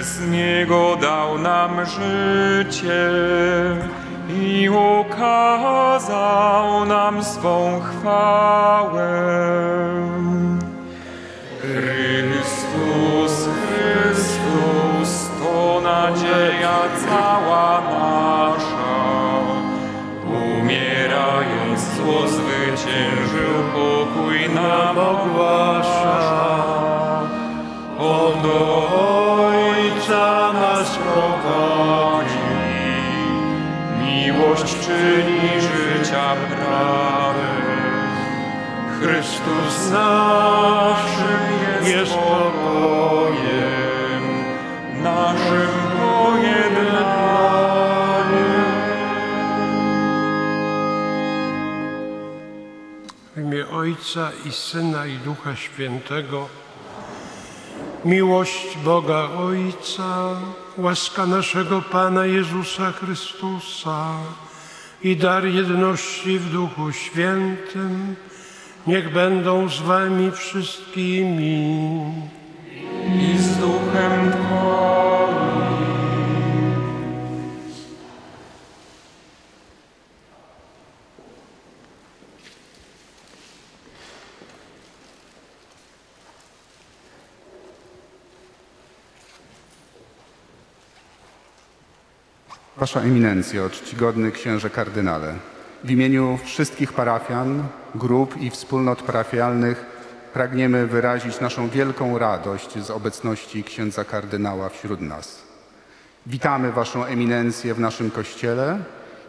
przez Niego dał nam życie czyni życia prawem. Chrystus naszym jest pokojem, naszym pojednaniem. W imię Ojca i Syna i Ducha Świętego, miłość Boga Ojca, łaska naszego Pana Jezusa Chrystusa i dar jedności w Duchu Świętym, niech będą z Wami wszystkimi. I z duchem Wasza Eminencjo, czcigodny księże kardynale, w imieniu wszystkich parafian, grup i wspólnot parafialnych pragniemy wyrazić naszą wielką radość z obecności księdza kardynała wśród nas. Witamy Waszą Eminencję w naszym kościele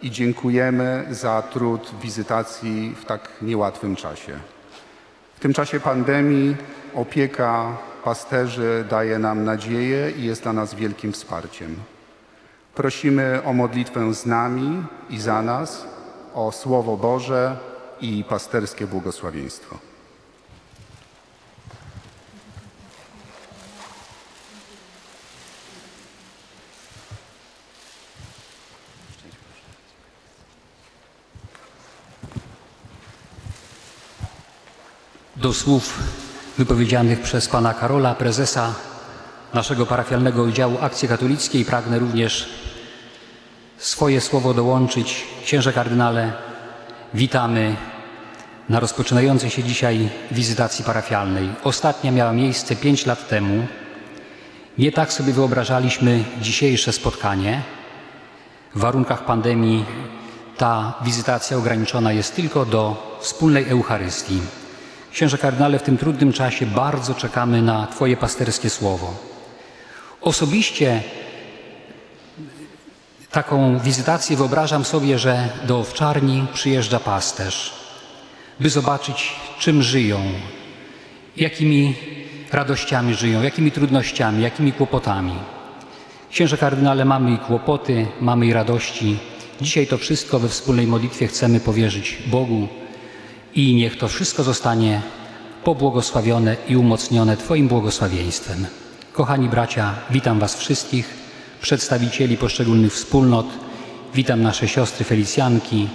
i dziękujemy za trud wizytacji w tak niełatwym czasie. W tym czasie pandemii opieka pasterzy daje nam nadzieję i jest dla nas wielkim wsparciem. Prosimy o modlitwę z nami i za nas, o Słowo Boże i pasterskie błogosławieństwo. Do słów wypowiedzianych przez pana Karola, prezesa naszego parafialnego oddziału Akcji Katolickiej, pragnę również swoje słowo dołączyć. Księże kardynale, witamy na rozpoczynającej się dzisiaj wizytacji parafialnej. Ostatnia miała miejsce pięć lat temu. Nie tak sobie wyobrażaliśmy dzisiejsze spotkanie. W warunkach pandemii ta wizytacja ograniczona jest tylko do wspólnej Eucharystii. Księże kardynale, w tym trudnym czasie bardzo czekamy na Twoje pasterskie słowo. Osobiście taką wizytację wyobrażam sobie, że do owczarni przyjeżdża pasterz, by zobaczyć, czym żyją, jakimi radościami żyją, jakimi trudnościami, jakimi kłopotami. Księże kardynale, mamy i kłopoty, mamy i radości. Dzisiaj to wszystko we wspólnej modlitwie chcemy powierzyć Bogu i niech to wszystko zostanie pobłogosławione i umocnione Twoim błogosławieństwem. Kochani bracia, witam Was wszystkich, przedstawicieli poszczególnych wspólnot, witam nasze siostry Felicjanki,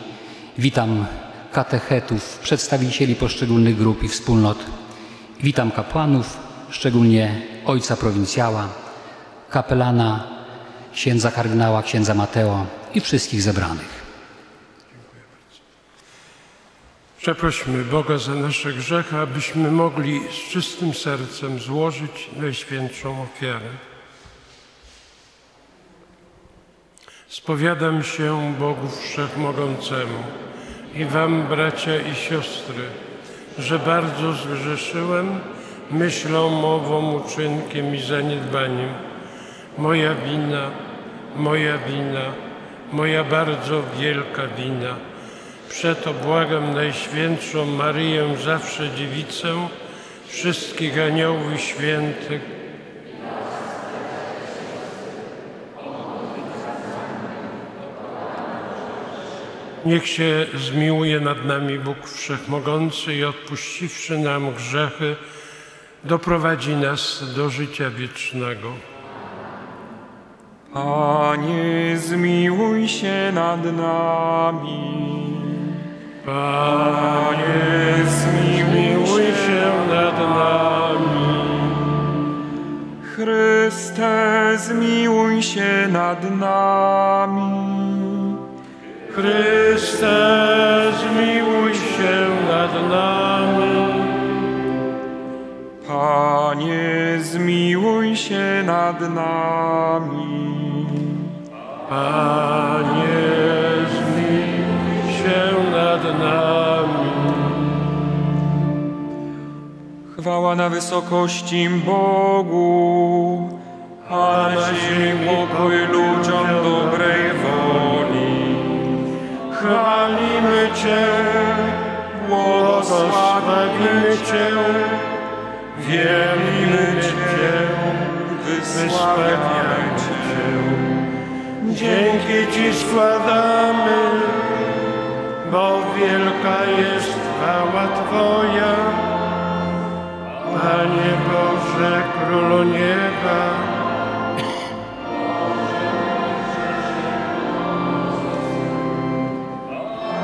witam katechetów, przedstawicieli poszczególnych grup i wspólnot, witam kapłanów, szczególnie ojca prowincjała, kapelana, księdza kardynała, księdza Mateo i wszystkich zebranych. Przeprośmy Boga za nasze grzechy, abyśmy mogli z czystym sercem złożyć najświętszą ofiarę. Spowiadam się Bogu Wszechmogącemu i Wam, bracia i siostry, że bardzo zgrzeszyłem myślą, mową, uczynkiem i zaniedbaniem. Moja wina, moja wina, moja bardzo wielka wina. Przeto błagam Najświętszą Maryję, zawsze dziewicę, wszystkich aniołów i świętych, Niech się zmiłuje nad nami Bóg Wszechmogący i odpuściwszy nam grzechy, doprowadzi nas do życia wiecznego. Panie, zmiłuj się nad nami. Panie, zmiłuj się nad nami. Chryste, zmiłuj się nad nami. Chryste, zmiłuj się nad nami. Panie, zmiłuj się nad nami. Panie, Chwała na wysokości Bogu, a na ziemi pokój ludziom dobrej woli. Chwalimy Cię, błogosławimy Cię, wielbimy Cię, wysławiamy Cię. Dzięki Ci składamy, bo wielka jest chwała Twoja. Panie Boże, Królu Nieba,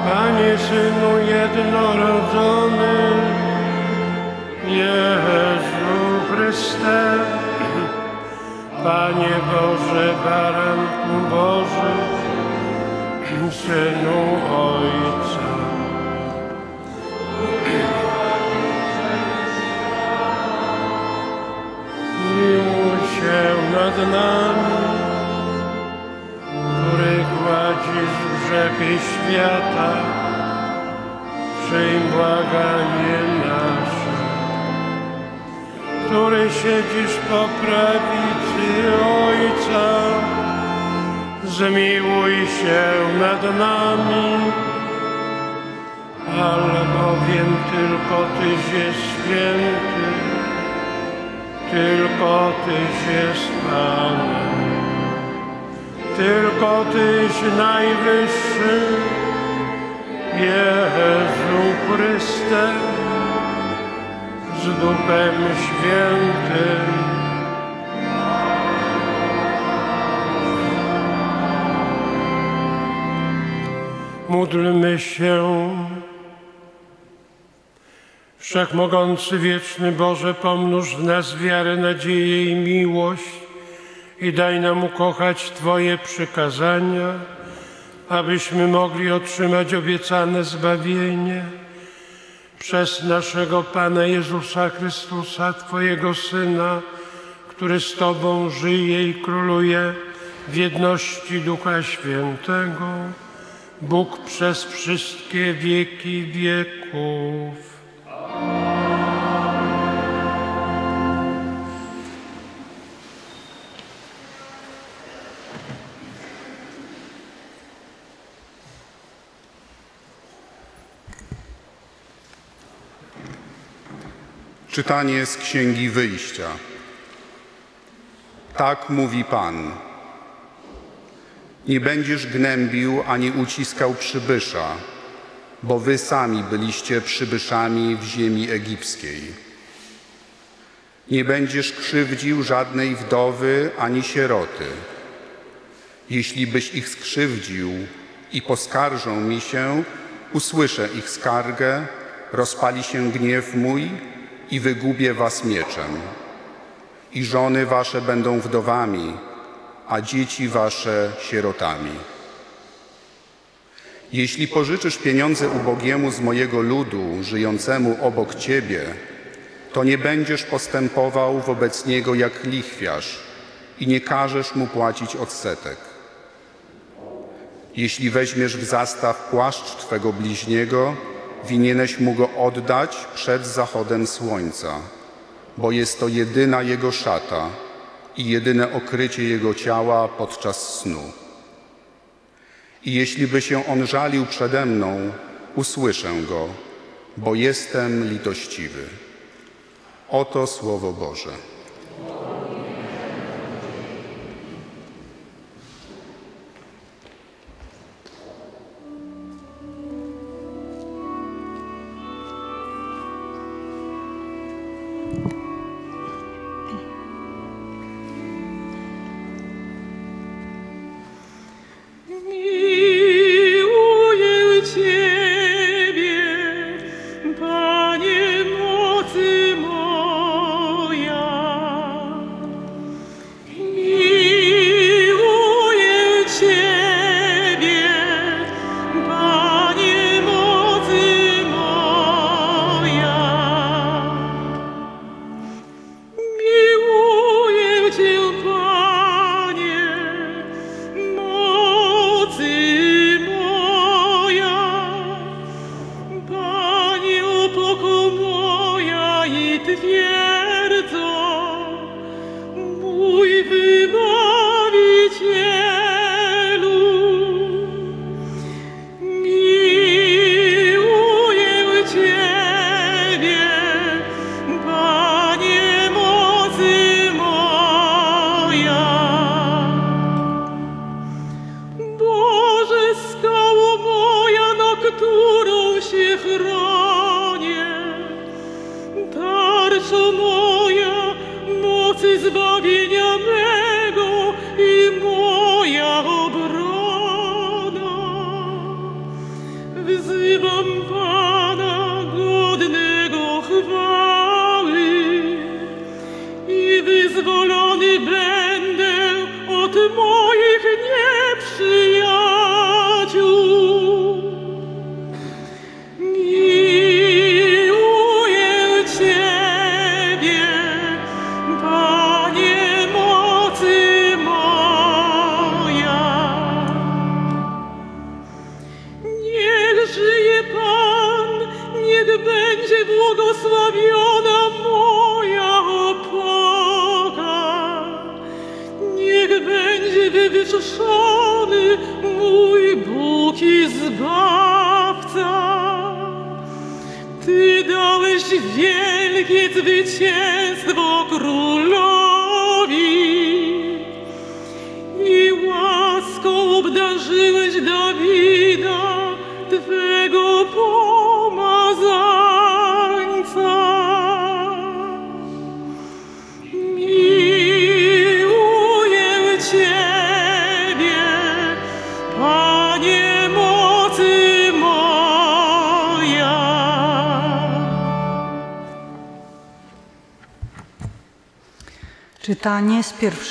Panie Synu jednorodzony, Jezu Chryste, Panie Boże, Baranku Boży, Synu Ojca. Miłuj się nad nami, który gładzisz grzechy świata, przyjm błaganie nasze. Który siedzisz po prawicy Ojca, zmiłuj się nad nami, albowiem tylko Tyś jest święty, tylko Tyś jest Panem. Tylko Tyś najwyższy, Jezu Chryste, z Duchem Świętym. Módlmy się. Wszechmogący, wieczny Boże, pomnóż w nas wiarę, nadzieję i miłość i daj nam ukochać Twoje przykazania, abyśmy mogli otrzymać obiecane zbawienie przez naszego Pana Jezusa Chrystusa, Twojego Syna, który z Tobą żyje i króluje w jedności Ducha Świętego, Bóg przez wszystkie wieki wieków. Czytanie z Księgi Wyjścia. Tak mówi Pan. Nie będziesz gnębił ani uciskał przybysza, bo wy sami byliście przybyszami w ziemi egipskiej. Nie będziesz krzywdził żadnej wdowy ani sieroty. Jeśli byś ich skrzywdził i poskarżą mi się, usłyszę ich skargę, rozpali się gniew mój i wygubię was mieczem. I żony wasze będą wdowami, a dzieci wasze sierotami. Jeśli pożyczysz pieniądze ubogiemu z mojego ludu, żyjącemu obok ciebie, to nie będziesz postępował wobec niego jak lichwiarz i nie każesz mu płacić odsetek. Jeśli weźmiesz w zastaw płaszcz twego bliźniego, winieneś mu go oddać przed zachodem słońca. bo jest to jedyna Jego szata i jedyne okrycie Jego ciała podczas snu. I jeśli by się On żalił przede mną, usłyszę Go, bo jestem litościwy. Oto Słowo Boże.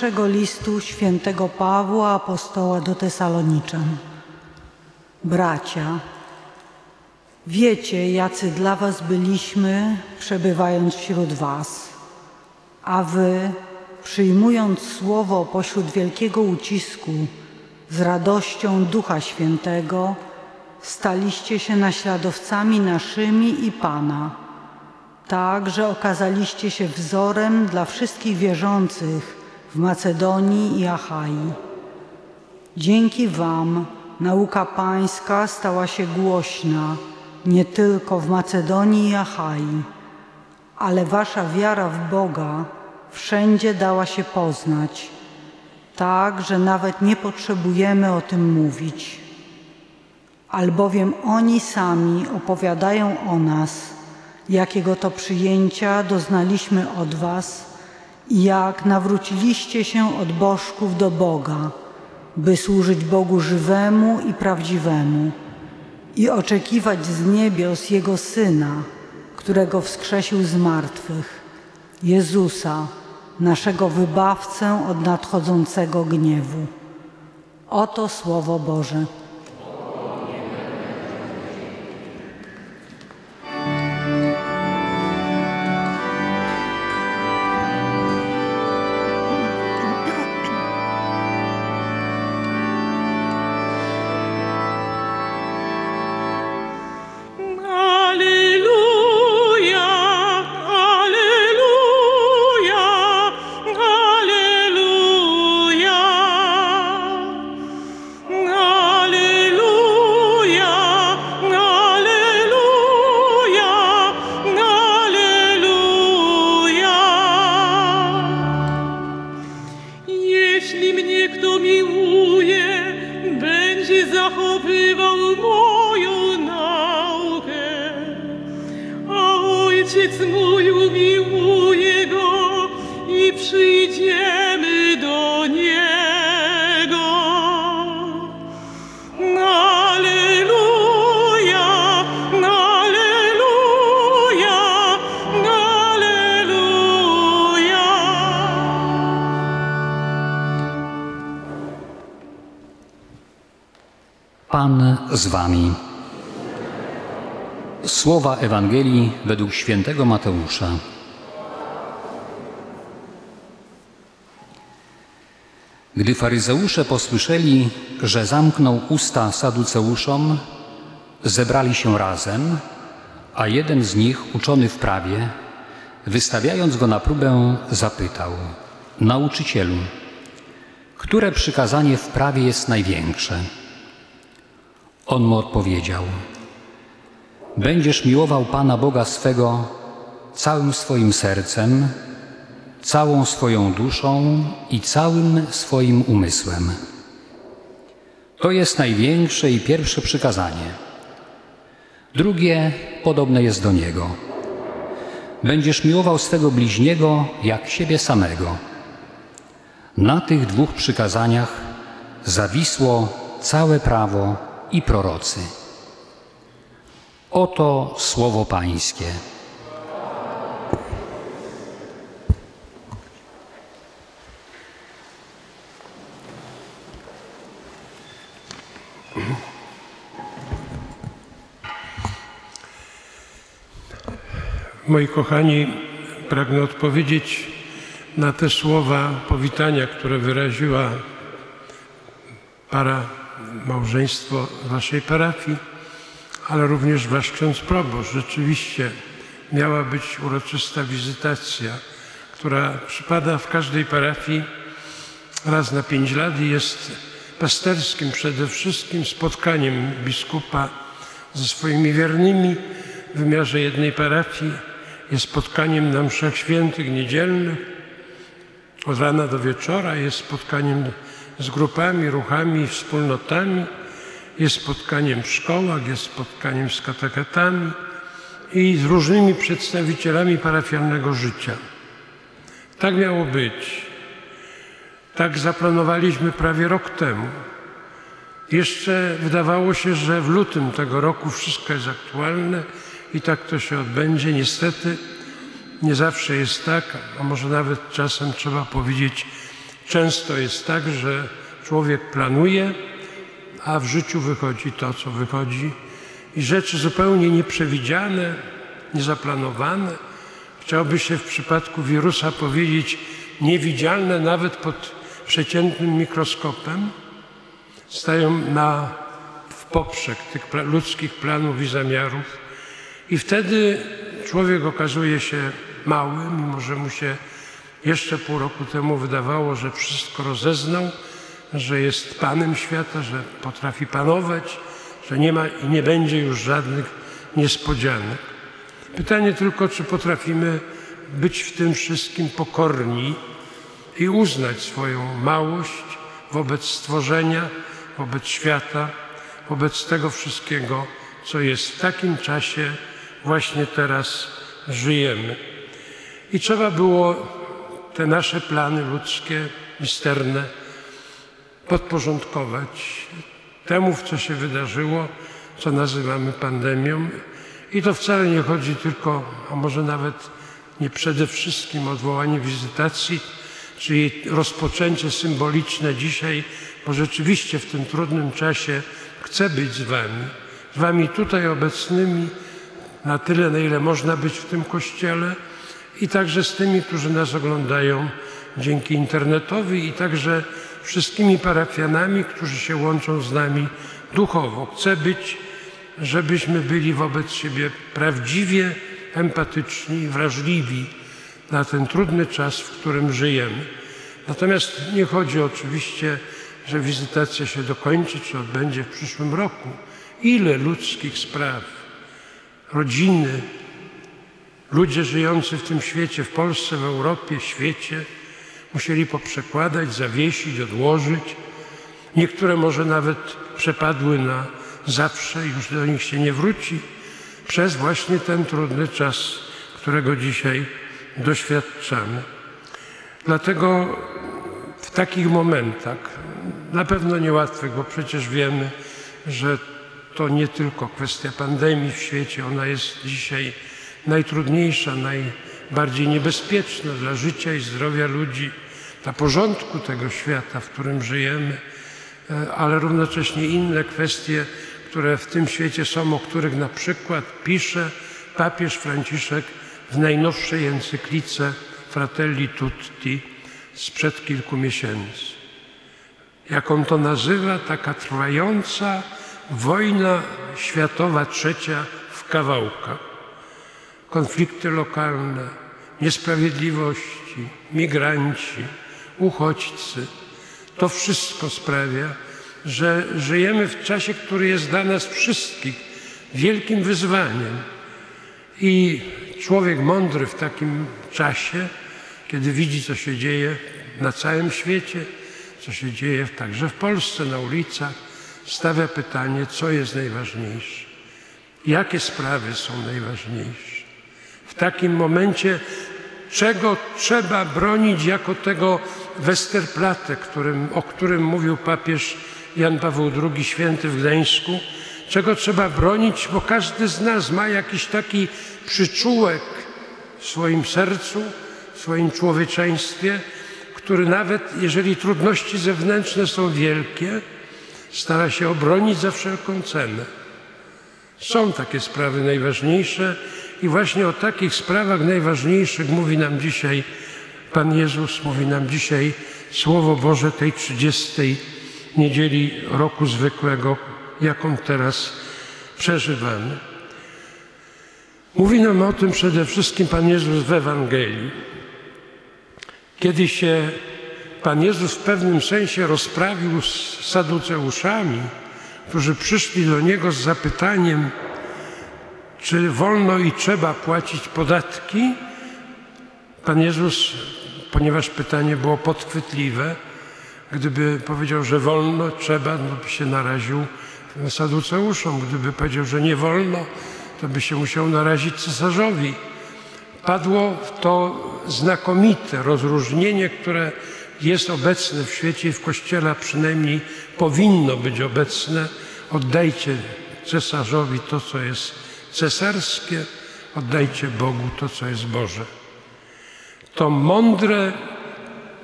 Pierwszego listu świętego Pawła apostoła do Tesaloniczan. Bracia, wiecie, jacy dla was byliśmy, przebywając wśród was, a wy, przyjmując słowo pośród wielkiego ucisku, z radością Ducha Świętego, staliście się naśladowcami naszymi i Pana tak, że okazaliście się wzorem dla wszystkich wierzących w Macedonii i Achai. Dzięki Wam nauka Pańska stała się głośna nie tylko w Macedonii i Achai, ale Wasza wiara w Boga wszędzie dała się poznać, tak, że nawet nie potrzebujemy o tym mówić. Albowiem oni sami opowiadają o nas, jakiego to przyjęcia doznaliśmy od Was jak nawróciliście się od bożków do Boga, by służyć Bogu żywemu i prawdziwemu i oczekiwać z niebios Jego Syna, którego wskrzesił z martwych, Jezusa, naszego Wybawcę od nadchodzącego gniewu. Oto Słowo Boże. Ojciec mój umiłuje go i przyjdziemy do niego. No, alleluja, no, alleluja, no, alleluja. Pan z wami. Słowa Ewangelii według świętego Mateusza. Gdy faryzeusze posłyszeli, że zamknął usta saduceuszom, zebrali się razem, a jeden z nich, uczony w prawie, wystawiając go na próbę, zapytał: Nauczycielu, które przykazanie w prawie jest największe? On mu odpowiedział: Będziesz miłował Pana Boga swego całym swoim sercem, całą swoją duszą i całym swoim umysłem. To jest największe i pierwsze przykazanie. Drugie podobne jest do niego. Będziesz miłował swego bliźniego jak siebie samego. Na tych dwóch przykazaniach zawisło całe prawo i prorocy. Oto słowo Pańskie. Moi kochani, pragnę odpowiedzieć na te słowa powitania, które wyraziła para, małżeństwo waszej parafii, ale również wasz ksiądz proboszcz. Rzeczywiście miała być uroczysta wizytacja, która przypada w każdej parafii raz na pięć lat i jest pasterskim przede wszystkim spotkaniem biskupa ze swoimi wiernymi w wymiarze jednej parafii jest spotkaniem na mszach świętych niedzielnych. Od rana do wieczora jest spotkaniem z grupami, ruchami, wspólnotami. Jest spotkaniem w szkołach, jest spotkaniem z katechetami i z różnymi przedstawicielami parafialnego życia. Tak miało być. Tak zaplanowaliśmy prawie rok temu. Jeszcze wydawało się, że w lutym tego roku wszystko jest aktualne i tak to się odbędzie. Niestety nie zawsze jest tak, a może nawet czasem trzeba powiedzieć, często jest tak, że człowiek planuje, a w życiu wychodzi to, co wychodzi. I rzeczy zupełnie nieprzewidziane, niezaplanowane. Chciałoby się w przypadku wirusa powiedzieć niewidzialne nawet pod przeciętnym mikroskopem, stają na, w poprzek tych ludzkich planów i zamiarów. I wtedy człowiek okazuje się mały, mimo że mu się jeszcze pół roku temu wydawało, że wszystko rozeznał, że jest panem świata, że potrafi panować, że nie ma i nie będzie już żadnych niespodzianek. Pytanie tylko, czy potrafimy być w tym wszystkim pokorni i uznać swoją małość wobec stworzenia, wobec świata, wobec tego wszystkiego, co jest w takim czasie, właśnie teraz żyjemy. I trzeba było te nasze plany ludzkie, misterne, podporządkować temu, co się wydarzyło, co nazywamy pandemią. I to wcale nie chodzi tylko, a może nawet nie przede wszystkim o odwołanie wizytacji, czy jej rozpoczęcie symboliczne dzisiaj, bo rzeczywiście w tym trudnym czasie chcę być z Wami, z Wami tutaj obecnymi, na tyle, na ile można być w tym kościele i także z tymi, którzy nas oglądają dzięki internetowi i także wszystkimi parafianami, którzy się łączą z nami duchowo. Chcę być, żebyśmy byli wobec siebie prawdziwie empatyczni, wrażliwi na ten trudny czas, w którym żyjemy. Natomiast nie chodzi oczywiście, że wizytacja się dokończy, czy odbędzie w przyszłym roku. Ile ludzkich spraw, rodziny, ludzie żyjący w tym świecie, w Polsce, w Europie, świecie, musieli poprzekładać, zawiesić, odłożyć. Niektóre może nawet przepadły na zawsze, już do nich się nie wróci, przez właśnie ten trudny czas, którego dzisiaj doświadczamy. Dlatego w takich momentach, na pewno niełatwych, bo przecież wiemy, że to nie tylko kwestia pandemii w świecie, ona jest dzisiaj najtrudniejsza, najbardziej niebezpieczna dla życia i zdrowia ludzi, dla porządku tego świata, w którym żyjemy. e, ale równocześnie inne kwestie, które w tym świecie są, o których na przykład pisze papież Franciszek w najnowszej encyklice Fratelli Tutti sprzed kilku miesięcy. Jak on to nazywa, taka trwająca wojna światowa trzecia w kawałkach. Konflikty lokalne, niesprawiedliwości, migranci, uchodźcy. To wszystko sprawia, że żyjemy w czasie, który jest dla nas wszystkich wielkim wyzwaniem. I człowiek mądry w takim czasie, kiedy widzi, co się dzieje na całym świecie, co się dzieje także w Polsce, na ulicach, stawia pytanie, co jest najważniejsze, jakie sprawy są najważniejsze. W takim momencie, czego trzeba bronić jako tego Westerplatte, którym, o którym mówił papież Jan Paweł II święty w Gdańsku, czego trzeba bronić, bo każdy z nas ma jakiś taki przyczółek w swoim sercu, w swoim człowieczeństwie, który nawet jeżeli trudności zewnętrzne są wielkie, stara się obronić za wszelką cenę. Są takie sprawy najważniejsze i właśnie o takich sprawach najważniejszych mówi nam dzisiaj Pan Jezus, mówi nam dzisiaj Słowo Boże tej 30 niedzieli roku zwykłego, jaką teraz przeżywamy. Mówi nam o tym przede wszystkim Pan Jezus w Ewangelii. Kiedy się Pan Jezus w pewnym sensie rozprawił z saduceuszami, którzy przyszli do Niego z zapytaniem, czy wolno i trzeba płacić podatki, Pan Jezus, ponieważ pytanie było podchwytliwe, gdyby powiedział, że wolno, trzeba, no by się naraził saduceuszom. Gdyby powiedział, że nie wolno, to by się musiał narazić cesarzowi. Padło to znakomite rozróżnienie, które jest obecne w świecie i w Kościele, przynajmniej powinno być obecne. Oddajcie cesarzowi to, co jest cesarskie, oddajcie Bogu to, co jest Boże. To mądre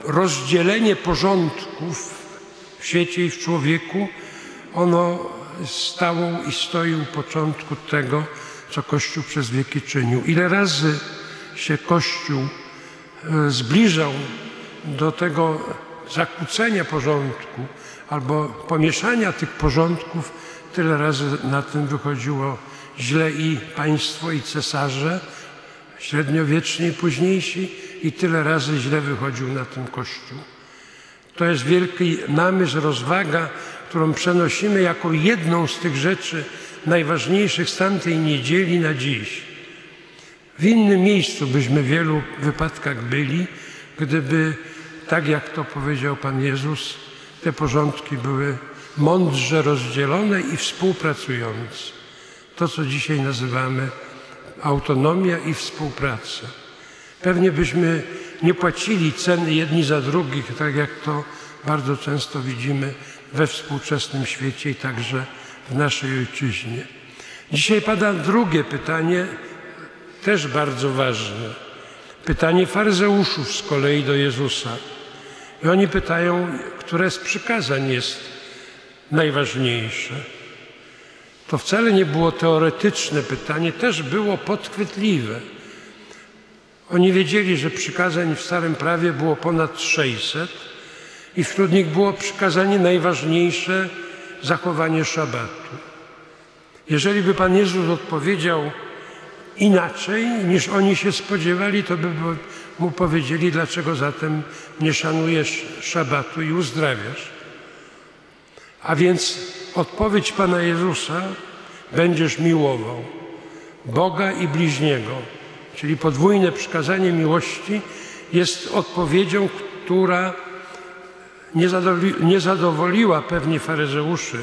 rozdzielenie porządków w świecie i w człowieku, ono stało i stoi u początku tego, co Kościół przez wieki czynił. Ile razy się Kościół e, zbliżał do tego zakłócenia porządku albo pomieszania tych porządków, tyle razy na tym wychodziło źle i państwo, i cesarze, średniowieczni i późniejsi, i tyle razy źle wychodził na tym Kościół. To jest wielki namysł, rozwaga, którą przenosimy jako jedną z tych rzeczy najważniejszych z tamtej niedzieli na dziś. W innym miejscu byśmy w wielu wypadkach byli, gdyby, tak jak to powiedział Pan Jezus, te porządki były mądrze rozdzielone i współpracujące. To, co dzisiaj nazywamy autonomia i współpraca. Pewnie byśmy nie płacili ceny jedni za drugich, tak jak to bardzo często widzimy we współczesnym świecie i także w naszej ojczyźnie. Dzisiaj pada drugie pytanie, też bardzo ważne. Pytanie faryzeuszów z kolei do Jezusa. I oni pytają, które z przykazań jest najważniejsze. To wcale nie było teoretyczne pytanie, też było podchwytliwe. Oni wiedzieli, że przykazań w Starym Prawie było ponad 600 i wśród nich było przykazanie najważniejsze zachowanie szabatu. Jeżeli by Pan Jezus odpowiedział inaczej niż oni się spodziewali, to by mu powiedzieli, dlaczego zatem nie szanujesz szabatu i uzdrawiasz. A więc odpowiedź Pana Jezusa będziesz miłował Boga i bliźniego, czyli podwójne przykazanie miłości jest odpowiedzią, która nie, zadowoli, nie zadowoliła pewnie faryzeuszy,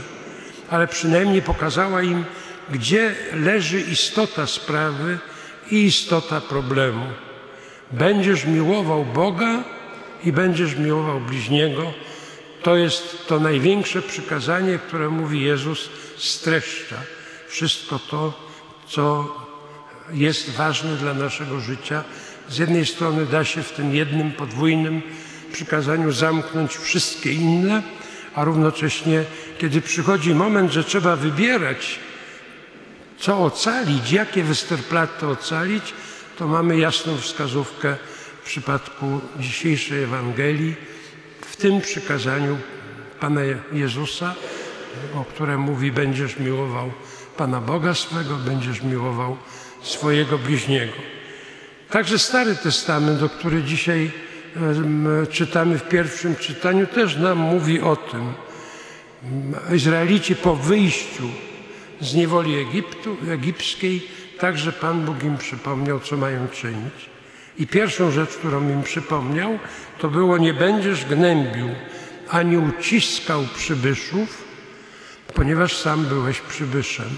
ale przynajmniej pokazała im, gdzie leży istota sprawy i istota problemu. Będziesz miłował Boga i będziesz miłował bliźniego. To jest to największe przykazanie, które mówi Jezus, streszcza wszystko to, co jest ważne dla naszego życia. Z jednej strony da się w tym jednym podwójnym przykazaniu zamknąć wszystkie inne, a równocześnie, kiedy przychodzi moment, że trzeba wybierać, co ocalić, jakie Westerplatte ocalić, to mamy jasną wskazówkę w przypadku dzisiejszej Ewangelii, w tym przykazaniu Pana Jezusa, o którym mówi: Będziesz miłował Pana Boga swego, będziesz miłował swojego bliźniego. Także Stary Testament, o który dzisiaj czytamy w pierwszym czytaniu, też nam mówi o tym. Izraelici po wyjściu z niewoli Egiptu, egipskiej, także Pan Bóg im przypomniał, co mają czynić. I pierwszą rzecz, którą im przypomniał, to było: Nie będziesz gnębił ani uciskał przybyszów, ponieważ sam byłeś przybyszem.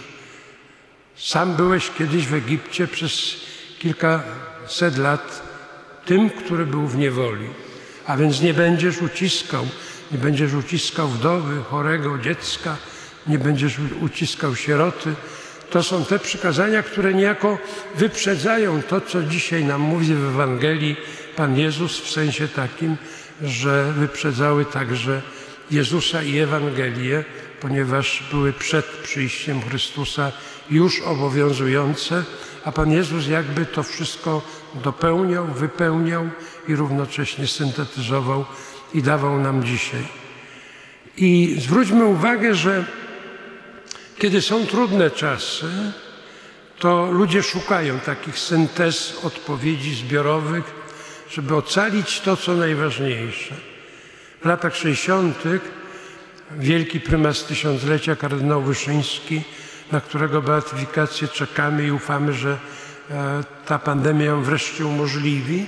Sam byłeś kiedyś w Egipcie przez kilkaset lat tym, który był w niewoli. A więc nie będziesz uciskał, nie będziesz uciskał wdowy, chorego dziecka, nie będziesz uciskał sieroty. To są te przykazania, które niejako wyprzedzają to, co dzisiaj nam mówi w Ewangelii Pan Jezus, w sensie takim, że wyprzedzały także Jezusa i Ewangelię, ponieważ były przed przyjściem Chrystusa już obowiązujące, a Pan Jezus jakby to wszystko dopełniał, wypełniał i równocześnie syntetyzował i dawał nam dzisiaj. I zwróćmy uwagę, że kiedy są trudne czasy, to ludzie szukają takich syntez odpowiedzi zbiorowych, żeby ocalić to, co najważniejsze. W latach 60. wielki prymas tysiąclecia, kardynał Wyszyński, na którego beatyfikację czekamy i ufamy, że e, ta pandemia ją wreszcie umożliwi,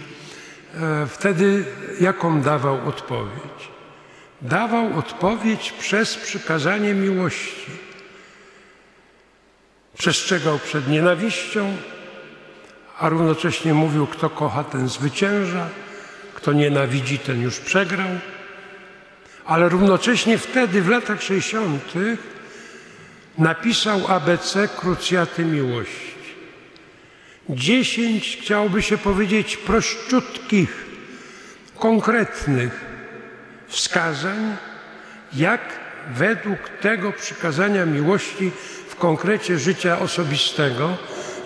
e, wtedy jaką dawał odpowiedź? Dawał odpowiedź przez przykazanie miłości. Przestrzegał przed nienawiścią, a równocześnie mówił, kto kocha, ten zwycięża, kto nienawidzi, ten już przegrał. Ale równocześnie wtedy, w latach 60., napisał ABC Krucjaty Miłości. Dziesięć, chciałoby się powiedzieć, prościutkich, konkretnych wskazań, jak według tego przykazania miłości konkrecie życia osobistego,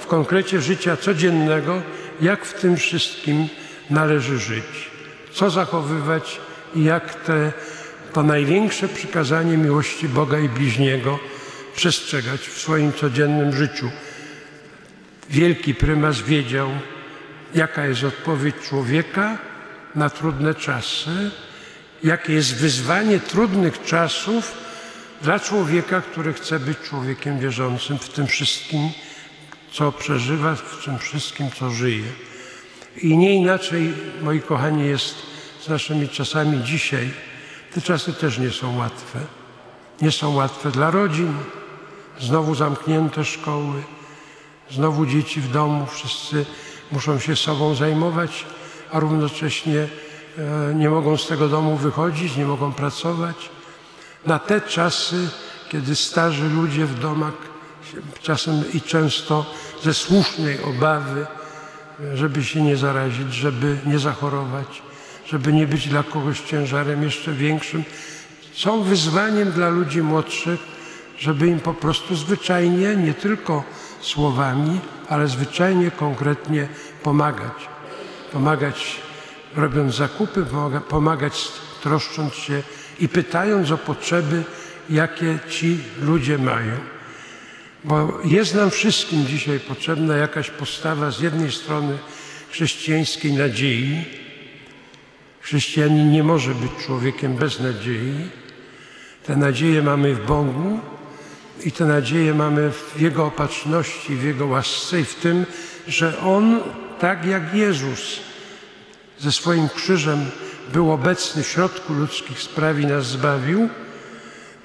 w konkrecie życia codziennego, jak w tym wszystkim należy żyć, co zachowywać i jak te, to największe przykazanie miłości Boga i bliźniego przestrzegać w swoim codziennym życiu. Wielki prymas wiedział, jaka jest odpowiedź człowieka na trudne czasy, jakie jest wyzwanie trudnych czasów dla człowieka, który chce być człowiekiem wierzącym w tym wszystkim, co przeżywa, w tym wszystkim, co żyje. I nie inaczej, moi kochani, jest z naszymi czasami dzisiaj. Te czasy też nie są łatwe. Nie są łatwe dla rodzin, znowu zamknięte szkoły, znowu dzieci w domu, wszyscy muszą się sobą zajmować, a równocześnie e, nie mogą z tego domu wychodzić, nie mogą pracować. Na te czasy, kiedy starzy ludzie w domach, czasem i często ze słusznej obawy, żeby się nie zarazić, żeby nie zachorować, żeby nie być dla kogoś ciężarem jeszcze większym, są wyzwaniem dla ludzi młodszych, żeby im po prostu zwyczajnie, nie tylko słowami, ale zwyczajnie, konkretnie pomagać. Pomagać robiąc zakupy, pomaga, pomagać troszcząc się i pytając o potrzeby, jakie ci ludzie mają. Bo jest nam wszystkim dzisiaj potrzebna jakaś postawa z jednej strony chrześcijańskiej nadziei. Chrześcijanin nie może być człowiekiem bez nadziei. Tę nadzieję mamy w Bogu i tę nadzieję mamy w Jego opatrzności, w Jego łasce i w tym, że On, tak jak Jezus ze swoim krzyżem był obecny w środku ludzkich spraw i nas zbawił,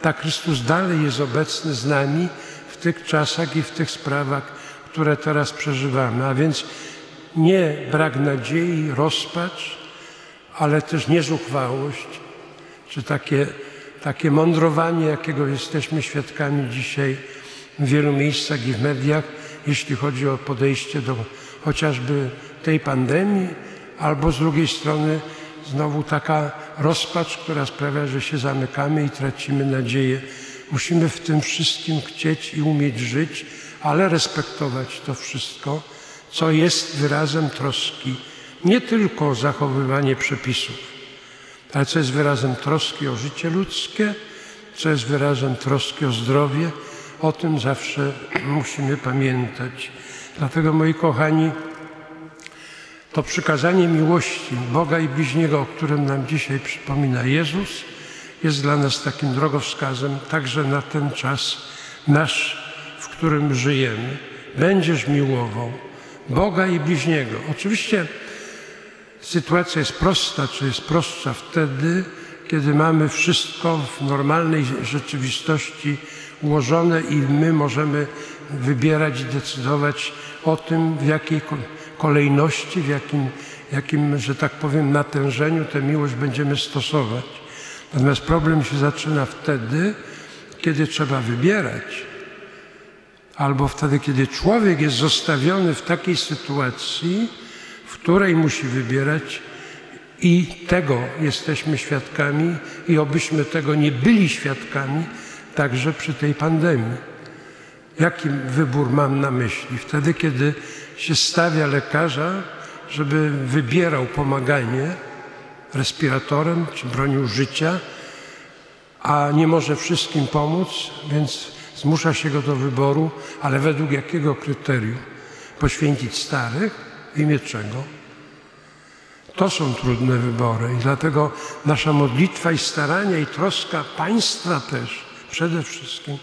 tak Chrystus dalej jest obecny z nami w tych czasach i w tych sprawach, które teraz przeżywamy. A więc nie brak nadziei, rozpacz, ale też niezuchwałość, czy takie, takie mądrowanie, jakiego jesteśmy świadkami dzisiaj w wielu miejscach i w mediach, jeśli chodzi o podejście do chociażby tej pandemii, albo z drugiej strony znowu taka rozpacz, która sprawia, że się zamykamy i tracimy nadzieję. Musimy w tym wszystkim chcieć i umieć żyć, ale respektować to wszystko, co jest wyrazem troski nie tylko zachowywanie przepisów, ale co jest wyrazem troski o życie ludzkie, co jest wyrazem troski o zdrowie. O tym zawsze musimy pamiętać. Dlatego, moi kochani, to przykazanie miłości Boga i bliźniego, o którym nam dzisiaj przypomina Jezus, jest dla nas takim drogowskazem także na ten czas nasz, w którym żyjemy. Będziesz miłował Boga i bliźniego. Oczywiście sytuacja jest prosta, czy jest prostsza wtedy, kiedy mamy wszystko w normalnej rzeczywistości ułożone i my możemy wybierać i decydować o tym, w jakiej kolejności, w jakim, jakim, że tak powiem, natężeniu tę miłość będziemy stosować. Natomiast problem się zaczyna wtedy, kiedy trzeba wybierać, albo wtedy, kiedy człowiek jest zostawiony w takiej sytuacji, w której musi wybierać, i tego jesteśmy świadkami, i obyśmy tego nie byli świadkami także przy tej pandemii. Jaki wybór mam na myśli? Wtedy, kiedy się stawia lekarza, żeby wybierał pomaganie respiratorem czy bronił życia, a nie może wszystkim pomóc, więc zmusza się go do wyboru, ale według jakiego kryterium? Poświęcić starych w imię czego? To są trudne wybory i dlatego nasza modlitwa i starania i troska państwa też przede wszystkim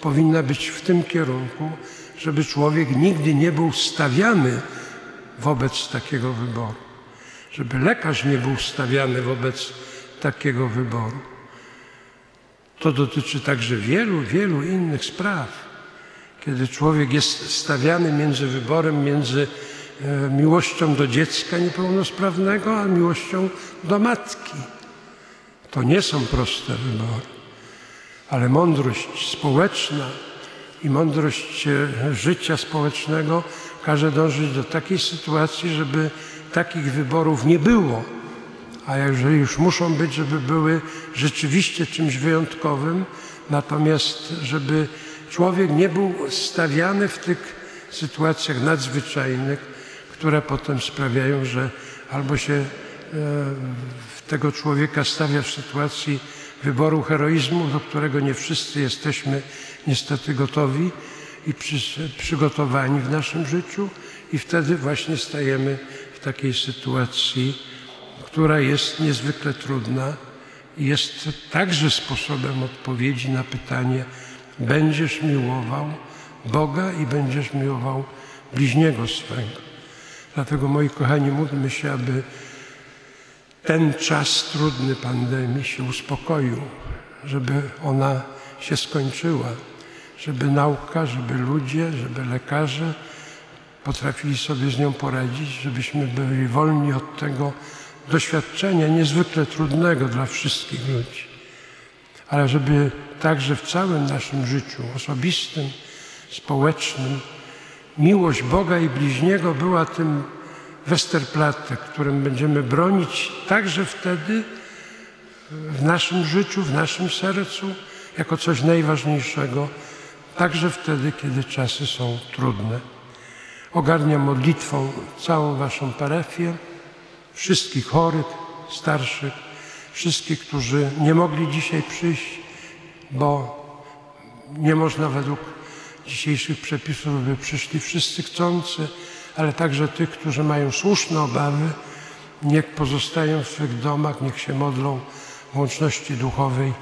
powinna być w tym kierunku, żeby człowiek nigdy nie był stawiany wobec takiego wyboru. Żeby lekarz nie był stawiany wobec takiego wyboru. To dotyczy także wielu, wielu innych spraw. Kiedy człowiek jest stawiany między wyborem, między e, miłością do dziecka niepełnosprawnego, a miłością do matki. To nie są proste wybory, ale mądrość społeczna i mądrość e, życia społecznego każe dążyć do takiej sytuacji, żeby takich wyborów nie było. A jeżeli już muszą być, żeby były rzeczywiście czymś wyjątkowym, natomiast żeby człowiek nie był stawiany w tych sytuacjach nadzwyczajnych, które potem sprawiają, że albo się e, tego człowieka stawia w sytuacji wyboru heroizmu, do którego nie wszyscy jesteśmy niestety gotowi i przy, przygotowani w naszym życiu, i wtedy właśnie stajemy w takiej sytuacji, która jest niezwykle trudna i jest także sposobem odpowiedzi na pytanie: będziesz miłował Boga i będziesz miłował bliźniego swego. Dlatego, moi kochani, módlmy się, aby ten czas trudny pandemii się uspokoił, żeby ona się skończyła, żeby nauka, żeby ludzie, żeby lekarze potrafili sobie z nią poradzić, żebyśmy byli wolni od tego doświadczenia niezwykle trudnego dla wszystkich ludzi. Ale żeby także w całym naszym życiu osobistym, społecznym, miłość Boga i bliźniego była tym Westerplatte, którym będziemy bronić także wtedy w naszym życiu, w naszym sercu, jako coś najważniejszego, także wtedy, kiedy czasy są trudne. Ogarniam modlitwą całą Waszą parafię, wszystkich chorych, starszych, wszystkich, którzy nie mogli dzisiaj przyjść, bo nie można według dzisiejszych przepisów, by przyszli wszyscy chcący, ale także tych, którzy mają słuszne obawy, niech pozostają w swych domach, niech się modlą w łączności duchowej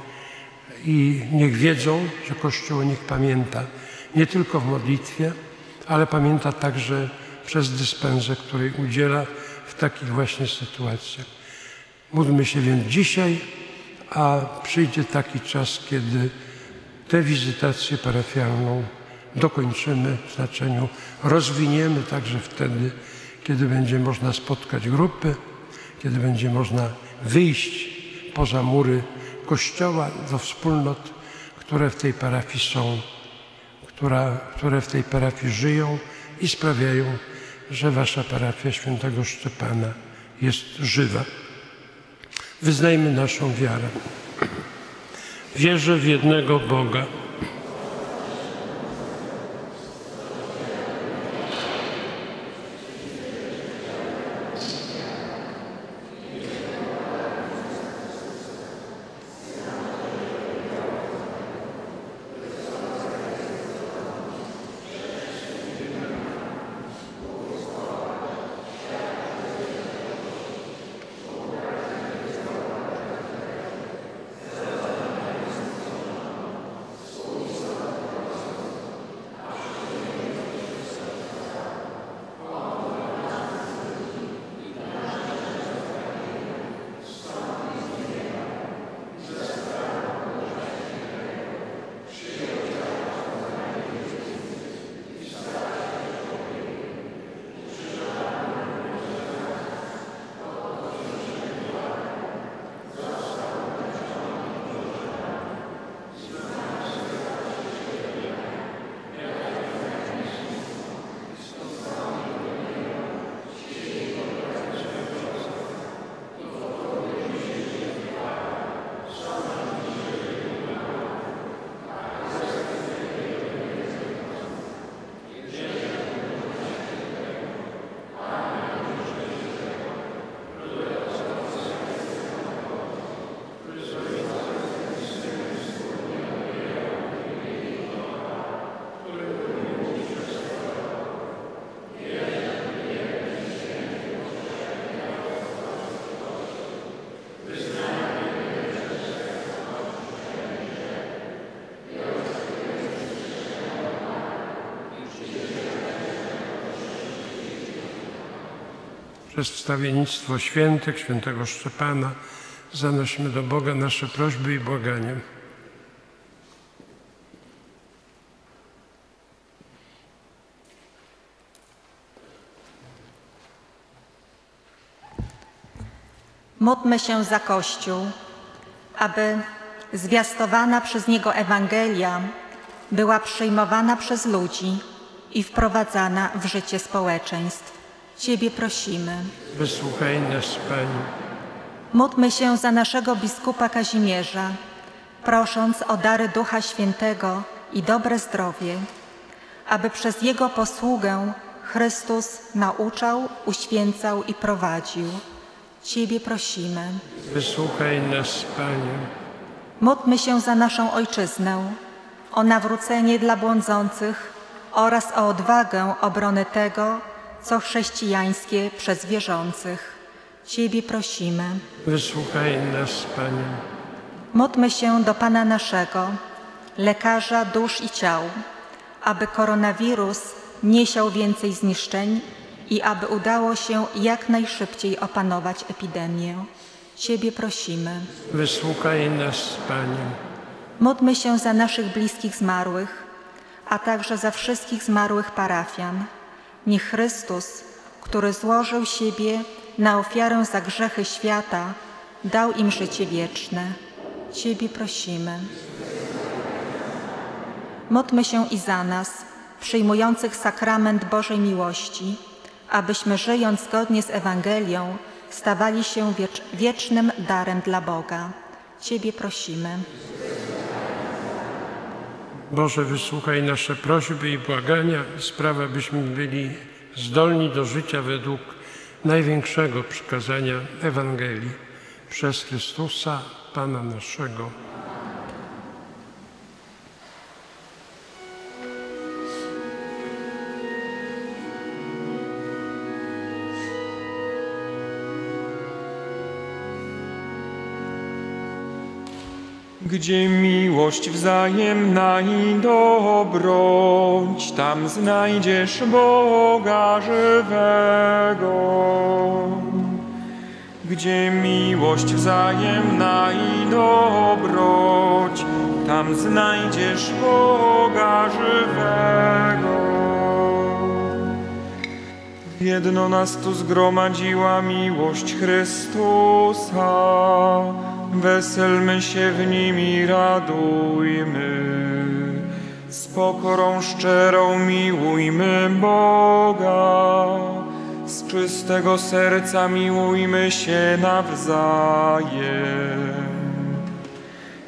i niech wiedzą, że Kościół o nich pamięta nie tylko w modlitwie, ale pamięta także przez dyspensę, której udziela w takich właśnie sytuacjach. Módlmy się więc dzisiaj, a przyjdzie taki czas, kiedy tę wizytację parafialną dokończymy w znaczeniu rozwiniemy także wtedy, kiedy będzie można spotkać grupy, kiedy będzie można wyjść poza mury Kościoła do wspólnot, które w tej parafii są, która, które w tej parafii żyją i sprawiają, że Wasza parafia świętego Szczepana jest żywa. Wyznajmy naszą wiarę. Wierzę w jednego Boga. Przez wstawiennictwo świętych, świętego Szczepana, zanośmy do Boga nasze prośby i błagania. Módlmy się za Kościół, aby zwiastowana przez Niego Ewangelia była przyjmowana przez ludzi i wprowadzana w życie społeczeństw. Ciebie prosimy. Wysłuchaj nas, Panie. Módlmy się za naszego biskupa Kazimierza, prosząc o dary Ducha Świętego i dobre zdrowie, aby przez Jego posługę Chrystus nauczał, uświęcał i prowadził. Ciebie prosimy. Wysłuchaj nas, Panie. Módlmy się za naszą Ojczyznę, o nawrócenie dla błądzących oraz o odwagę obrony tego, co chrześcijańskie przez wierzących. Ciebie prosimy. Wysłuchaj nas, Panie. Módlmy się do Pana naszego, lekarza dusz i ciał, aby koronawirus nie siał więcej zniszczeń i aby udało się jak najszybciej opanować epidemię. Ciebie prosimy. Wysłuchaj nas, Panie. Módlmy się za naszych bliskich zmarłych, a także za wszystkich zmarłych parafian. Niech Chrystus, który złożył siebie na ofiarę za grzechy świata, dał im życie wieczne. Ciebie prosimy. Módlmy się i za nas, przyjmujących sakrament Bożej miłości, abyśmy żyjąc zgodnie z Ewangelią, stawali się wiecz wiecznym darem dla Boga. Ciebie prosimy. Boże, wysłuchaj nasze prośby i błagania sprawa, byśmy byli zdolni do życia według największego przykazania Ewangelii przez Chrystusa, Pana naszego. Gdzie miłość wzajemna i dobroć, tam znajdziesz Boga żywego. Gdzie miłość wzajemna i dobroć, tam znajdziesz Boga żywego. Jedno nas tu zgromadziła miłość Chrystusa, weselmy się w nim i radujmy. Z pokorą szczerą miłujmy Boga, Z czystego serca miłujmy się nawzajem.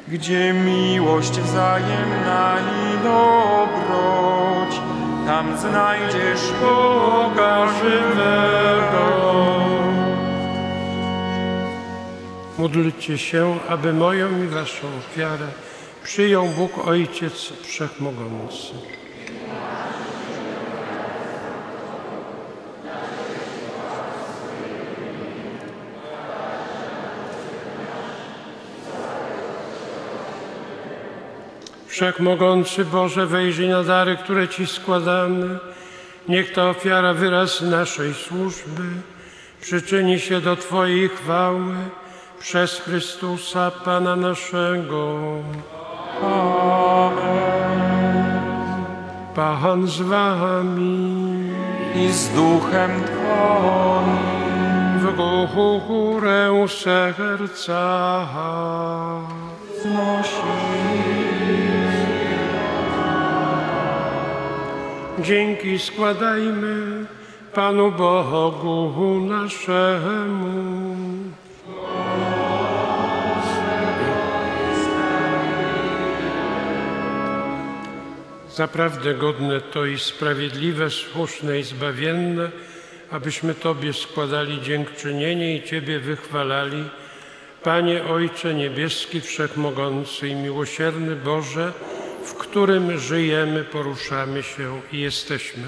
Gdzie miłość wzajemna i dobroć, tam znajdziesz Boga żywego. Módlcie się, aby moją i waszą ofiarę przyjął Bóg Ojciec Wszechmogący. Wszechmogący Boże, wejrzyj na dary, które Ci składamy. Niech ta ofiara wyraz naszej służby przyczyni się do Twojej chwały przez Chrystusa Pana naszego. Pan z Wami I z duchem Twoim. w górę serca. Dzięki składajmy Panu Bogu naszemu. Zaprawdę godne to i sprawiedliwe, słuszne i zbawienne, abyśmy Tobie składali dziękczynienie i Ciebie wychwalali. Panie Ojcze Niebieski, Wszechmogący i Miłosierny Boże, w którym żyjemy, poruszamy się i jesteśmy.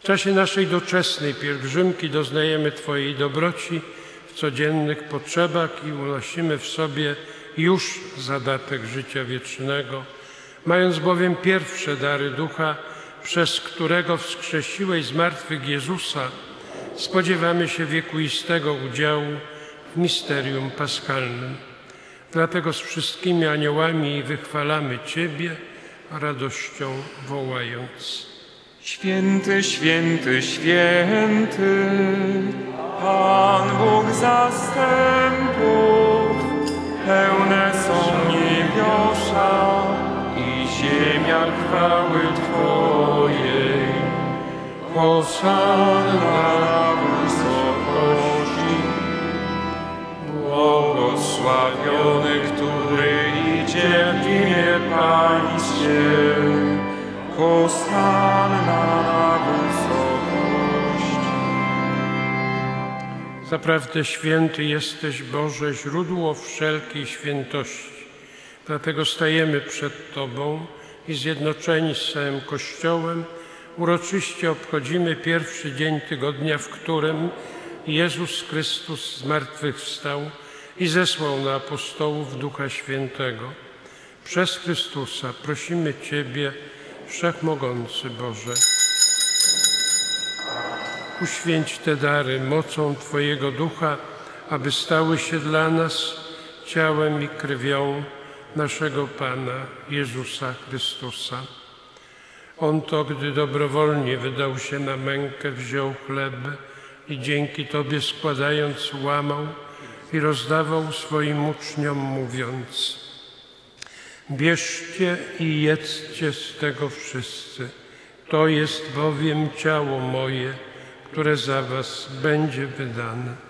W czasie naszej doczesnej pielgrzymki doznajemy Twojej dobroci w codziennych potrzebach i unosimy w sobie już zadatek życia wiecznego, mając bowiem pierwsze dary ducha, przez którego wskrzesiłeś z martwych Jezusa, spodziewamy się wiekuistego udziału w misterium paschalnym. Dlatego z wszystkimi aniołami wychwalamy Ciebie, radością wołając. Święty, święty, święty, Pan Bóg zastępów, pełne są niebiosa ziemia chwały Twojej. Hosanna na wysokości, błogosławiony, który idzie w imię Pańskie. Hosanna na wysokość. Zaprawdę święty jesteś Boże, źródło wszelkiej świętości. Dlatego stajemy przed Tobą i zjednoczeni z całym Kościołem uroczyście obchodzimy pierwszy dzień tygodnia, w którym Jezus Chrystus zmartwychwstał i zesłał na apostołów Ducha Świętego. Przez Chrystusa prosimy Ciebie, Wszechmogący Boże. Uświęć te dary mocą Twojego Ducha, aby stały się dla nas ciałem i krwią naszego Pana Jezusa Chrystusa. On to, gdy dobrowolnie wydał się na mękę, wziął chleb i dzięki Tobie składając łamał i rozdawał swoim uczniom, mówiąc Bierzcie i jedzcie z tego wszyscy. To jest bowiem ciało moje, które za was będzie wydane.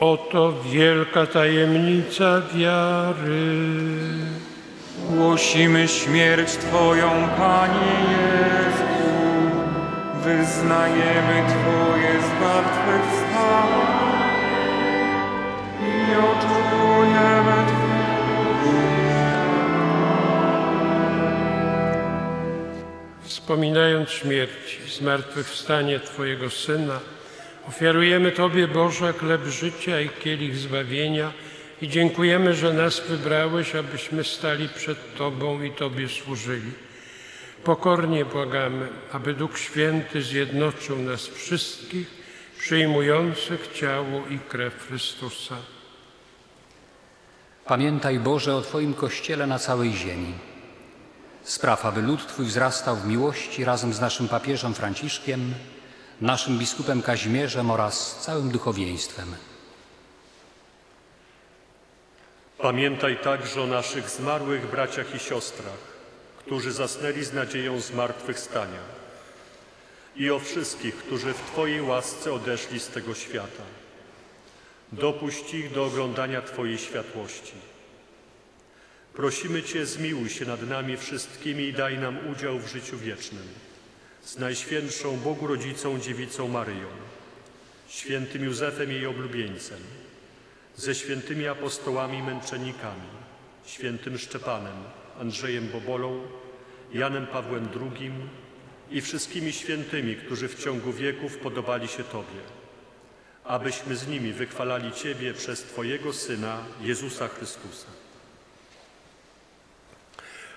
Oto wielka tajemnica wiary. Głosimy śmierć Twoją, Panie Jezu. Wyznajemy Twoje zmartwychwstanie i oczekujemy Twojego Wspominając śmierć i zmartwychwstanie Twojego Syna, ofiarujemy Tobie, Boże, chleb życia i kielich zbawienia i dziękujemy, że nas wybrałeś, abyśmy stali przed Tobą i Tobie służyli. Pokornie błagamy, aby Duch Święty zjednoczył nas wszystkich, przyjmujących ciało i krew Chrystusa. Pamiętaj Boże o Twoim Kościele na całej ziemi. Spraw, aby lud Twój wzrastał w miłości razem z naszym papieżem Franciszkiem, naszym biskupem Kazimierzem oraz całym duchowieństwem. Pamiętaj także o naszych zmarłych braciach i siostrach, którzy zasnęli z nadzieją zmartwychwstania i o wszystkich, którzy w Twojej łasce odeszli z tego świata. Dopuść ich do oglądania Twojej światłości. Prosimy Cię, zmiłuj się nad nami wszystkimi i daj nam udział w życiu wiecznym. Z Najświętszą Bogu Rodzicą Dziewicą Maryją, świętym Józefem jej oblubieńcem, ze świętymi apostołami męczennikami, świętym Szczepanem, Andrzejem Bobolą, Janem Pawłem II i wszystkimi świętymi, którzy w ciągu wieków podobali się Tobie, abyśmy z nimi wychwalali Ciebie przez Twojego Syna, Jezusa Chrystusa.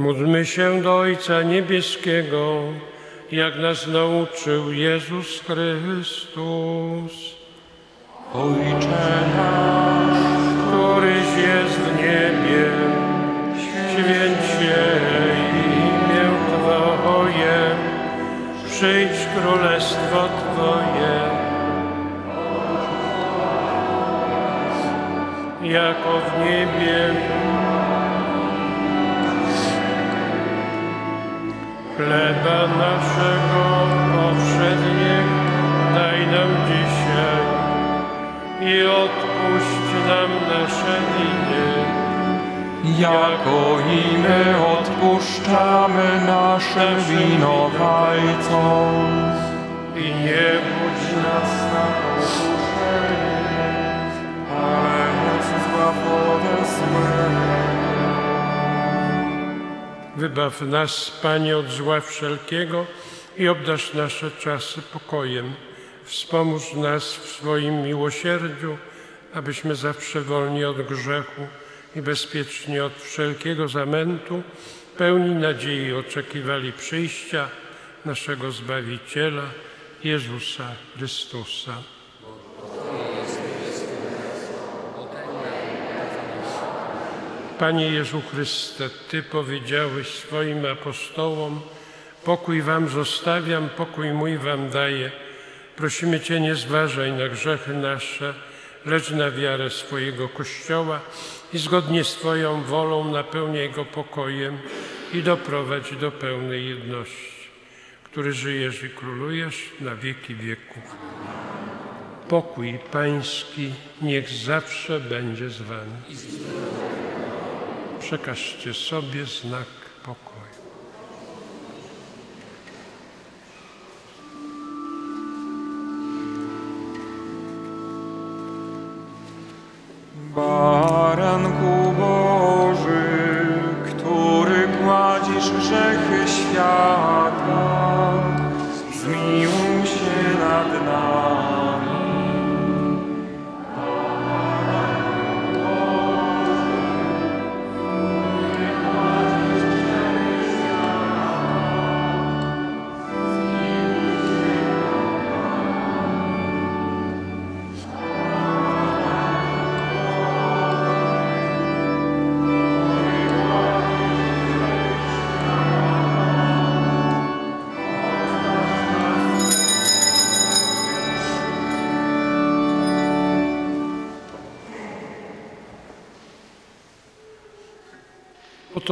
Módlmy się do Ojca Niebieskiego, jak nas nauczył Jezus Chrystus. Ojcze nasz, któryś jest w niebie, święć się imię Twoje, przyjdź królestwo Twoje. Jako w niebie, chleba naszego powszedniego daj nam dzisiaj i odpuść nam nasze winy, jako i my odpuszczamy naszym winowajcom. i nie budź nas na pokuszenie, Ale nas zbaw ode złego. Wybaw nas, Panie, od zła wszelkiego i obdasz nasze czasy pokojem. Wspomóż nas w swoim miłosierdziu, abyśmy zawsze wolni od grzechu i bezpiecznie od wszelkiego zamętu, pełni nadziei oczekiwali przyjścia naszego Zbawiciela, Jezusa Chrystusa. Panie Jezu Chryste, Ty powiedziałeś swoim apostołom, pokój Wam zostawiam, pokój mój Wam daję. Prosimy Cię, nie zważaj na grzechy nasze, lecz na wiarę swojego Kościoła i zgodnie z Twoją wolą napełniaj go pokojem i doprowadź do pełnej jedności, który żyjesz i królujesz na wieki wieków. Pokój Pański niech zawsze będzie z Wami. Przekażcie sobie znak pokoju. Baranku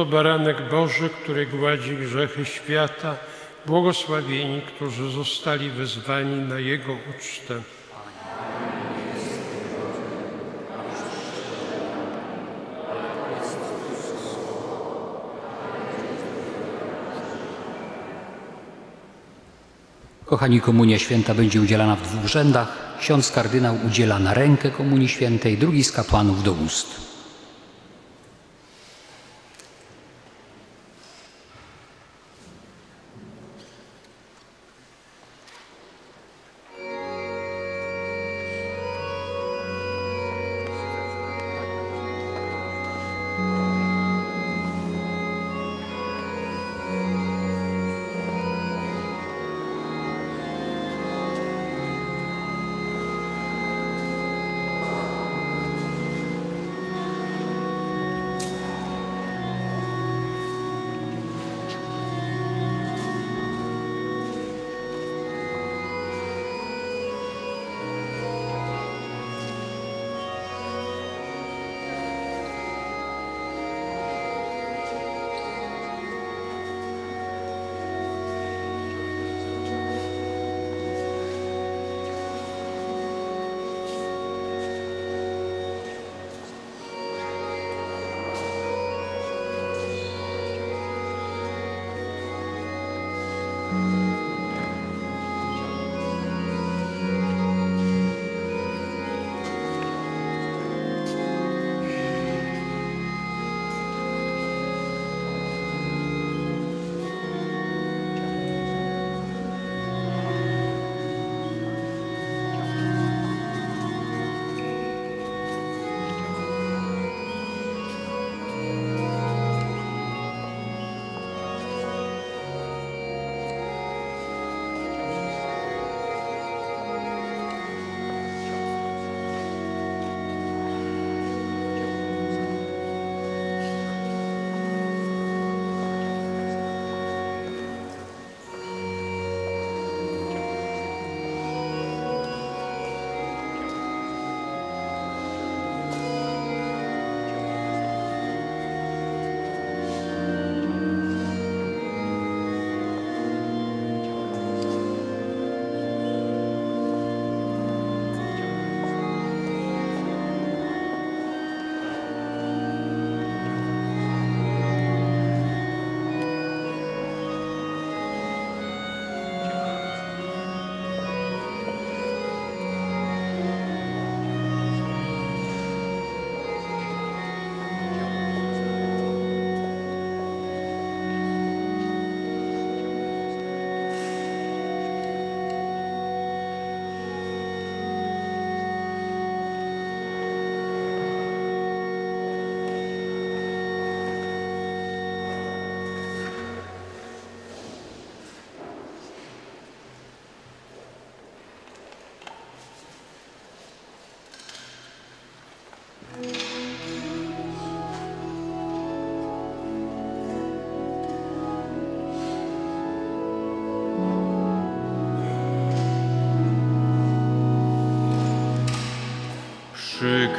baranek Boży, który gładzi grzechy świata. błogosławieni, którzy zostali wezwani na Jego ucztę. Kochani, Komunia Święta będzie udzielana w dwóch rzędach. Ksiądz kardynał udziela na rękę Komunii Świętej, drugi z kapłanów do ust.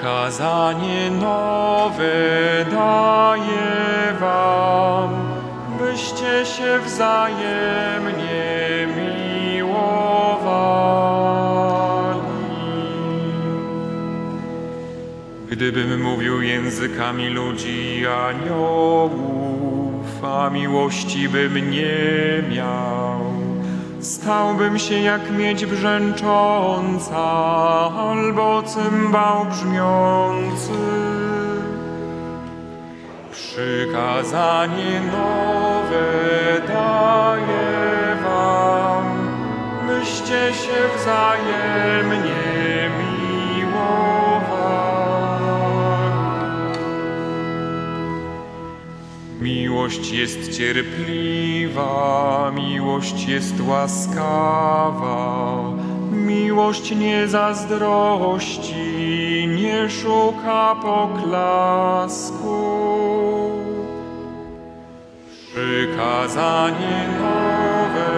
Przykazanie nowe daję wam, byście się wzajemnie miłowali. Gdybym mówił językami ludzi aniołów, a miłości bym nie miał, stałbym się jak miedź brzęcząca albo cymbał brzmiący. Przykazanie nowe daję wam, byście się wzajemnie miłowali. Miłość jest cierpliwa, miłość jest łaskawa, miłość nie zazdrości, nie szuka poklasku. Przykazanie nowe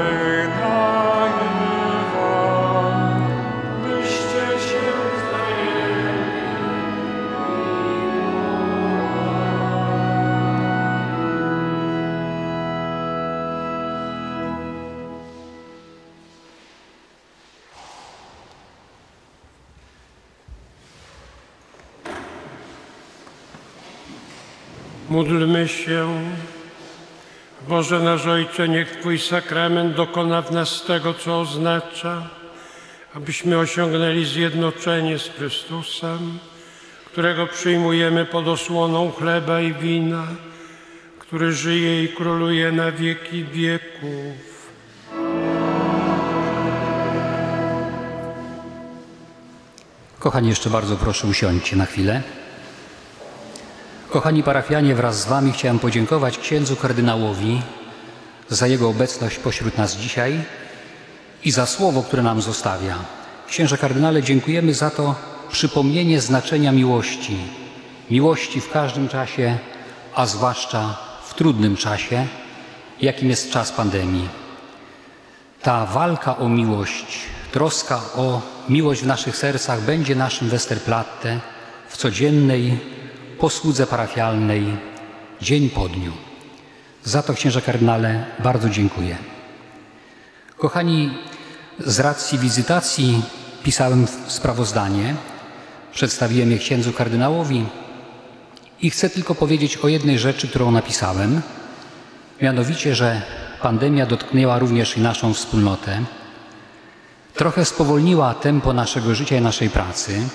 Módlmy się. Boże nasz Ojcze, niech Twój sakrament dokona w nas tego, co oznacza, abyśmy osiągnęli zjednoczenie z Chrystusem, którego przyjmujemy pod osłoną chleba i wina, który żyje i króluje na wieki wieków. Kochani, jeszcze bardzo proszę usiądźcie na chwilę. Kochani parafianie, wraz z Wami chciałem podziękować księdzu kardynałowi za jego obecność pośród nas dzisiaj i za słowo, które nam zostawia. Księże kardynale, dziękujemy za to przypomnienie znaczenia miłości. Miłości w każdym czasie, a zwłaszcza w trudnym czasie, jakim jest czas pandemii. Ta walka o miłość, troska o miłość w naszych sercach będzie naszym Westerplatte w codziennej posłudze parafialnej dzień po dniu. Za to, księże kardynale, bardzo dziękuję. Kochani, z racji wizytacji pisałem sprawozdanie, przedstawiłem je księdzu kardynałowi i chcę tylko powiedzieć o jednej rzeczy, którą napisałem, mianowicie, że pandemia dotknęła również i naszą wspólnotę, trochę spowolniła tempo naszego życia i naszej pracy,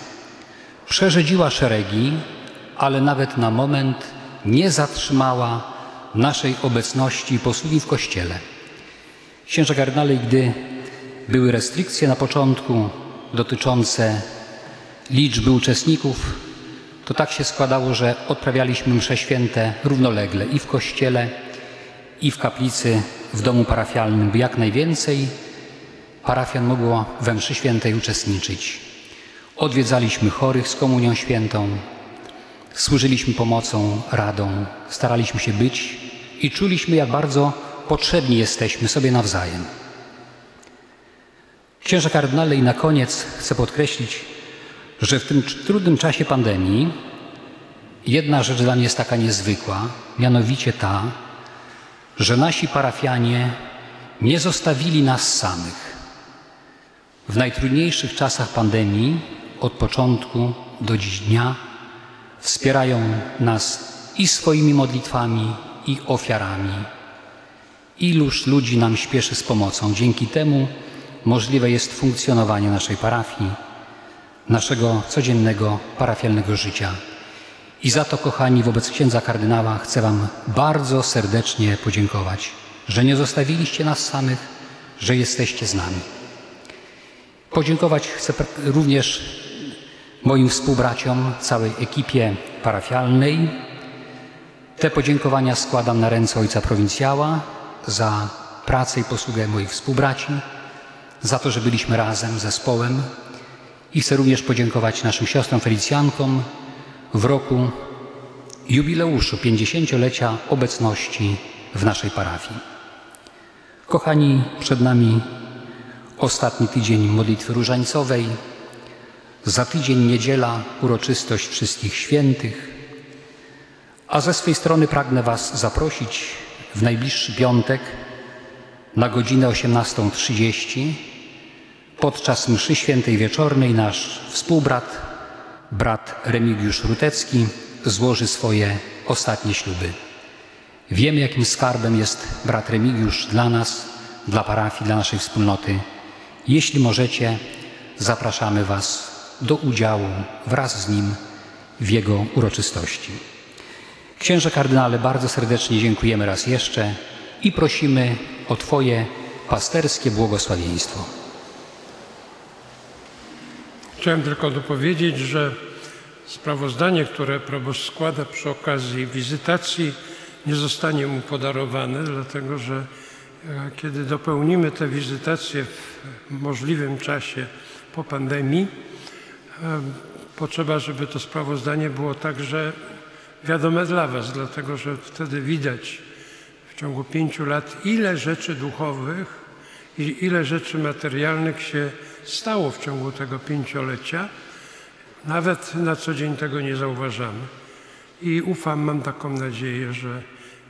przerzedziła szeregi, ale nawet na moment nie zatrzymała naszej obecności i posługi w Kościele. Księże kardynale, gdy były restrykcje na początku dotyczące liczby uczestników, to tak się składało, że odprawialiśmy msze święte równolegle i w kościele, i w kaplicy, w domu parafialnym, by jak najwięcej parafian mogło we mszy świętej uczestniczyć. Odwiedzaliśmy chorych z komunią świętą, służyliśmy pomocą, radą, staraliśmy się być i czuliśmy, jak bardzo potrzebni jesteśmy sobie nawzajem. Księże kardynale i na koniec chcę podkreślić, że w tym trudnym czasie pandemii jedna rzecz dla mnie jest taka niezwykła, mianowicie ta, że nasi parafianie nie zostawili nas samych. W najtrudniejszych czasach pandemii, od początku do dziś dnia, wspierają nas i swoimi modlitwami, i ofiarami. Iluż ludzi nam śpieszy z pomocą. Dzięki temu możliwe jest funkcjonowanie naszej parafii, naszego codziennego parafialnego życia. I za to, kochani, wobec księdza kardynała chcę Wam bardzo serdecznie podziękować, że nie zostawiliście nas samych, że jesteście z nami. Podziękować chcę również moim współbraciom, całej ekipie parafialnej. Te podziękowania składam na ręce ojca prowincjała za pracę i posługę moich współbraci, za to, że byliśmy razem, zespołem. I chcę również podziękować naszym siostrom Felicjankom w roku jubileuszu 50-lecia obecności w naszej parafii. Kochani, przed nami ostatni tydzień modlitwy różańcowej, za tydzień niedziela uroczystość wszystkich świętych, a ze swej strony pragnę Was zaprosić w najbliższy piątek na godzinę 18.30 podczas mszy świętej wieczornej nasz współbrat, brat Remigiusz Rutecki złoży swoje ostatnie śluby. Wiem, jakim skarbem jest brat Remigiusz dla nas, dla parafii, dla naszej wspólnoty. Jeśli możecie, zapraszamy Was do udziału wraz z nim w jego uroczystości. Księże kardynale, bardzo serdecznie dziękujemy raz jeszcze i prosimy o Twoje pasterskie błogosławieństwo. Chciałem tylko dopowiedzieć, że sprawozdanie, które proboszcz składa przy okazji wizytacji, nie zostanie mu podarowane, dlatego że e, kiedy dopełnimy te wizytacje w możliwym czasie po pandemii, potrzeba, żeby to sprawozdanie było także wiadome dla Was, dlatego że wtedy widać w ciągu pięciu lat, ile rzeczy duchowych i ile rzeczy materialnych się stało w ciągu tego pięciolecia. Nawet na co dzień tego nie zauważamy. I ufam, mam taką nadzieję, że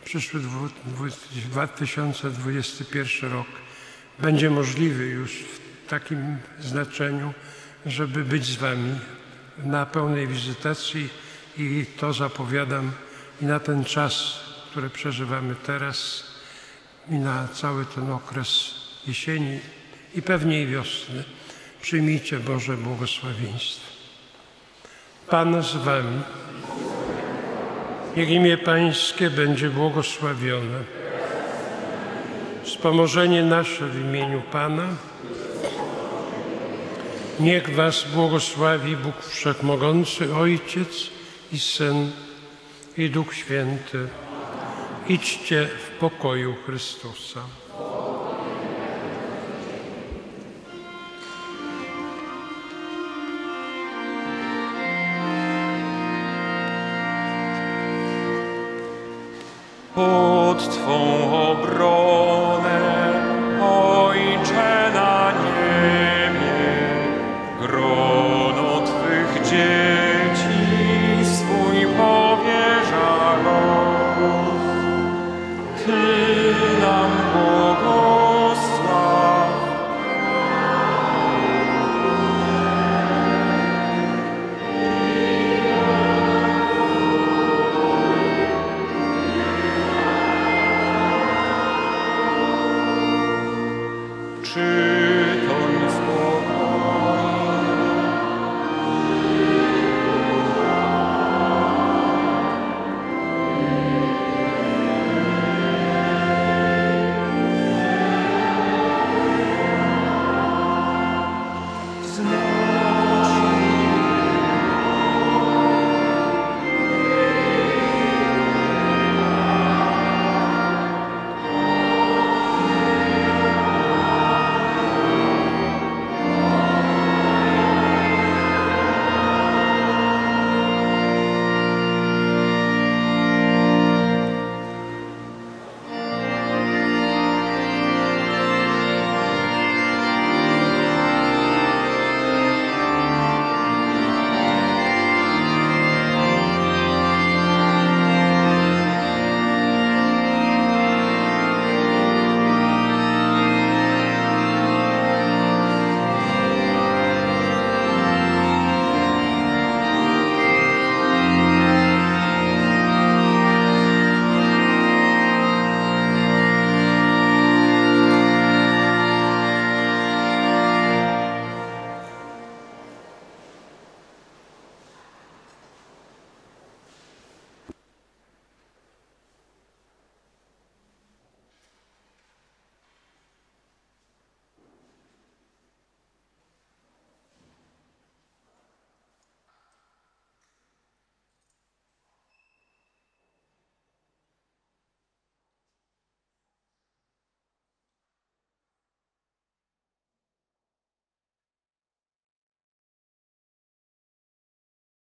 przyszły 2021 rok będzie możliwy już w takim znaczeniu, żeby być z Wami na pełnej wizytacji i to zapowiadam i na ten czas, który przeżywamy teraz i na cały ten okres jesieni i pewnie i wiosny. Przyjmijcie Boże błogosławieństwo. Pan z Wami. Niech imię Pańskie będzie błogosławione. Wspomożenie nasze w imieniu Pana. Niech Was błogosławi Bóg Wszechmogący, Ojciec i Syn i Duch Święty. Idźcie w pokoju Chrystusa. Pod